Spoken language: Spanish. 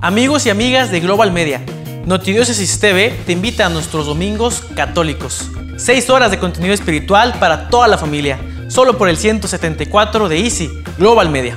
Amigos y amigas de Global Media, Notidiócesis TV te invita a nuestros domingos católicos. 6 horas de contenido espiritual para toda la familia, solo por el 174 de Easy, Global Media.